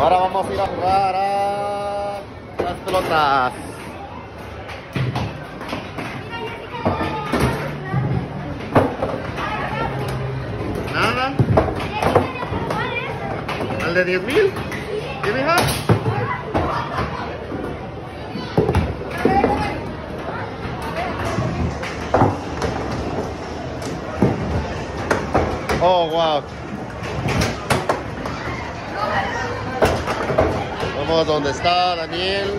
Ahora vamos a ir a jugar a las pelotas. Nada. ¿Al de 10 mil? ¿Qué, mija? Oh, wow. Vamos donde está Daniel.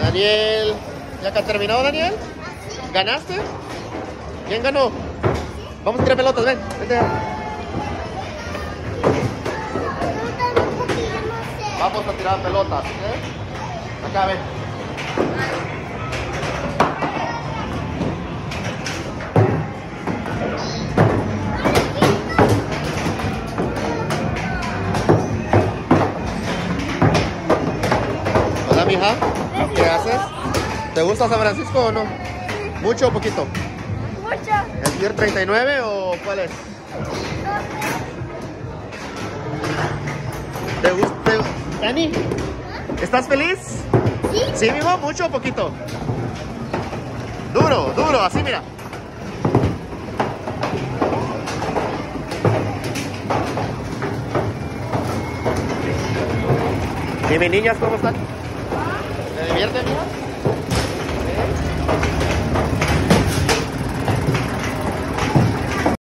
Daniel. ¿Ya que ha terminado, Daniel? ¿Ganaste? ¿Quién ganó? Vamos a tirar pelotas, ven. Vente. Vamos a tirar pelotas, ¿ok? Acá, ven. Mija. ¿Qué haces? ¿Te gusta San Francisco o no? ¿Mucho o poquito? Mucho. ¿El Pier 39 o cuál es? ¿Te gusta? Dani, ¿estás feliz? Sí. ¿Sí, mijo? ¿Mucho o poquito? Duro, duro, así mira. ¿Y mis niñas cómo están? ¿Se divierten, mija?